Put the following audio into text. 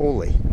holy.